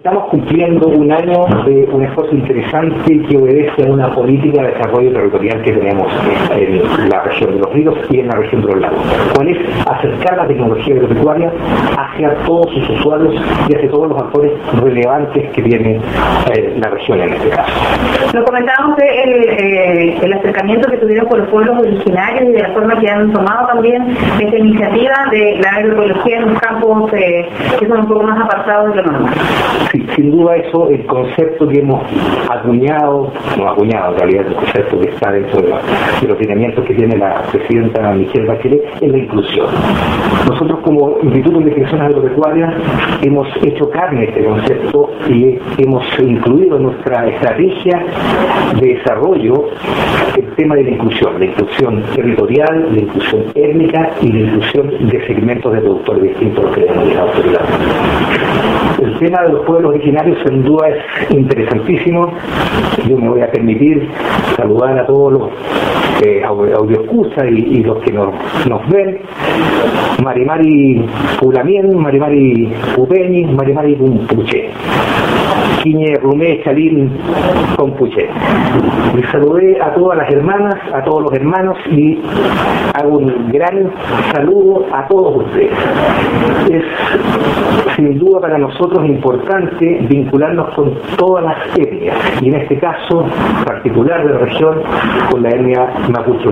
Estamos cumpliendo un año de un esfuerzo interesante que obedece a una política de desarrollo territorial que tenemos en la región de los ríos y en la región de los lagos, cuál es acercar la tecnología agropecuaria hacia todos sus usuarios y hacia todos los actores relevantes que tiene eh, la región en este caso. Lo comentábamos de el, eh, el, acercamiento que con los pueblos originarios y de la forma que han tomado también esta iniciativa de la agroecología en los campos eh, que son un poco más apartados de lo normal. Sí, sin duda eso, el concepto que hemos acuñado, no acuñado en realidad, el concepto que está dentro de, los lineamientos que tiene la presidenta Michelle Bachelet, es la inclusión. Nosotros como Instituto de Investigación Agropecuaria hemos hecho carne este concepto y hemos incluido en nuestra estrategia de desarrollo el tema de la inclusión, la inclusión territorial, la inclusión étnica y la inclusión de segmentos de productores distintos a los que denominamos El tema de los pueblos originarios sin duda es interesantísimo. Yo me voy a permitir saludar a todos los eh, audio y, y, los que nos, nos ven. Marimari Pulamien, Marimari Pupeñi, Marimari Pumpuche. Quiñe Rumé Chalín Compuche. Les saludé a todas las hermanas, a todos los hermanos y hago un gran saludo a todos ustedes. Es sin duda para nosotros importante vincularnos con todas las etnias y en este caso particular de la región con la etnia mapuche